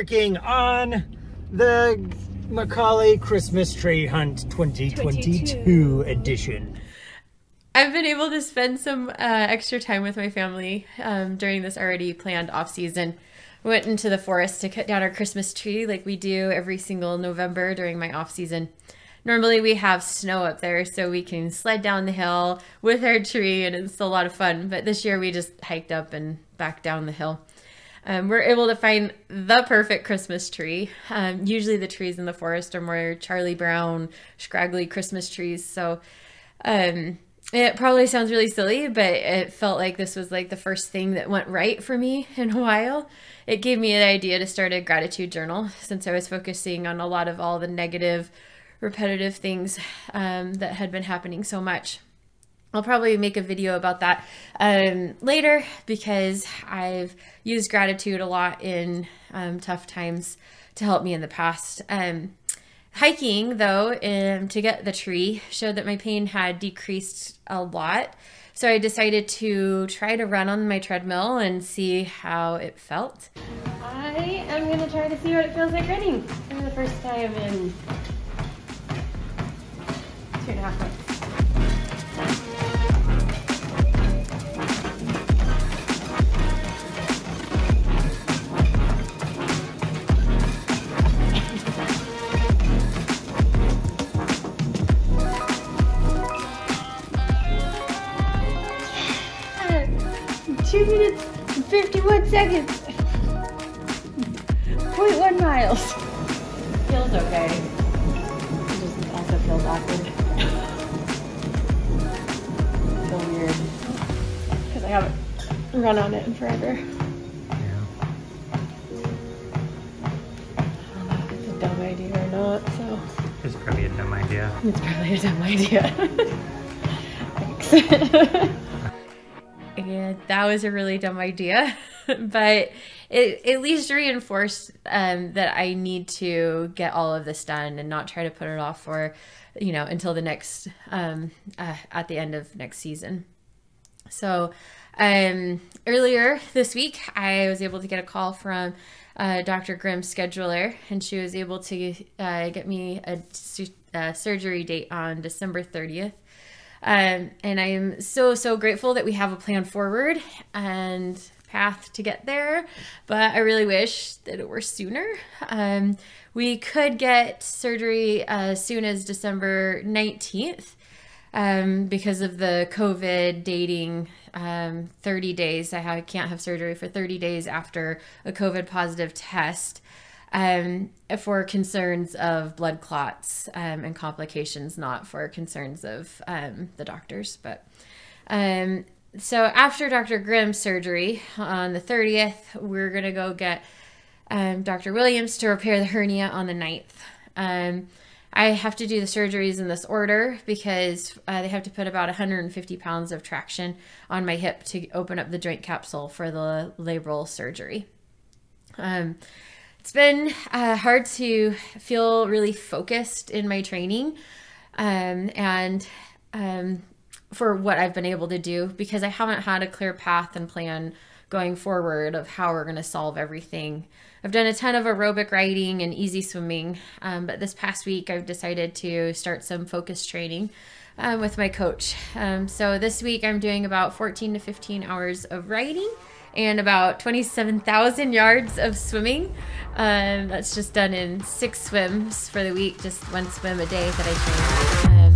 embarking on the McCauley Christmas Tree Hunt 2022 22. edition. I've been able to spend some uh, extra time with my family um, during this already planned off season. went into the forest to cut down our Christmas tree like we do every single November during my off season. Normally we have snow up there so we can sled down the hill with our tree and it's a lot of fun. But this year we just hiked up and back down the hill. Um, we're able to find the perfect Christmas tree. Um, usually the trees in the forest are more Charlie Brown, scraggly Christmas trees. So um, it probably sounds really silly, but it felt like this was like the first thing that went right for me in a while. It gave me the idea to start a gratitude journal since I was focusing on a lot of all the negative repetitive things um, that had been happening so much. I'll probably make a video about that um, later because I've used gratitude a lot in um, tough times to help me in the past. Um, hiking, though, um, to get the tree showed that my pain had decreased a lot. So I decided to try to run on my treadmill and see how it felt. I am going to try to see what it feels like running for the first time in two and a half months. Seconds. 0.1 miles. Feels okay. It just also feels awkward. Because I haven't run on it in forever. Yeah. I don't know it's a dumb idea or not, so. It's probably a dumb idea. It's probably a dumb idea. Thanks. yeah, that was a really dumb idea, but it at least reinforced um, that I need to get all of this done and not try to put it off for, you know, until the next, um, uh, at the end of next season. So um, earlier this week, I was able to get a call from uh, Dr. Grimm's scheduler, and she was able to uh, get me a, a, surgery date on December 30th. Um, and I am so, so grateful that we have a plan forward and path to get there, but I really wish that it were sooner. Um, we could get surgery as soon as December 19th um, because of the COVID dating um, 30 days. I can't have surgery for 30 days after a COVID positive test um, for concerns of blood clots um, and complications, not for concerns of um, the doctors. But um, so after Dr. Grimm's surgery on the 30th, we're going to go get um, Dr. Williams to repair the hernia on the 9th. I have to do the surgeries in this order because uh, they have to put about 150 pounds of traction on my hip to open up the joint capsule for the labral surgery. Um, it's been uh, hard to feel really focused in my training um, and um, for what I've been able to do because I haven't had a clear path and plan going forward of how we're going to solve everything. I've done a ton of aerobic riding and easy swimming, um, but this past week I've decided to start some focus training um, with my coach. Um, so this week I'm doing about 14 to 15 hours of riding and about 27,000 yards of swimming. Um, that's just done in six swims for the week, just one swim a day that I train.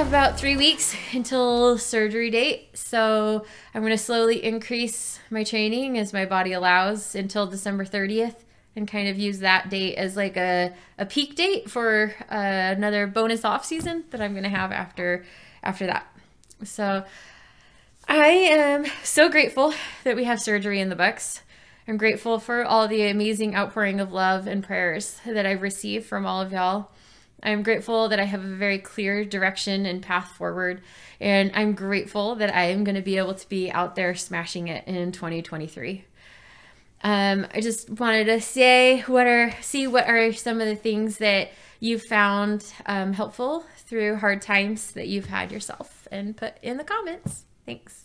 About three weeks until surgery date. So I'm going to slowly increase my training as my body allows until December 30th and kind of use that date as like a, a peak date for uh, another bonus off season that I'm going to have after after that. So I am so grateful that we have surgery in the books. I'm grateful for all the amazing outpouring of love and prayers that I've received from all of y'all. I'm grateful that I have a very clear direction and path forward. And I'm grateful that I am going to be able to be out there smashing it in 2023. Um, I just wanted to say what are see what are some of the things that you've found um, helpful through hard times that you've had yourself and put in the comments. Thanks.